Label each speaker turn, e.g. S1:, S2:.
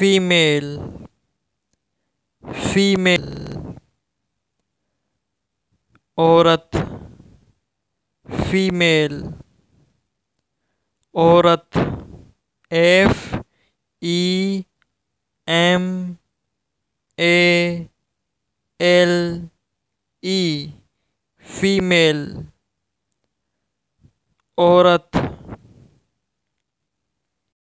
S1: female female औरत female औरत F E M A L E female औरत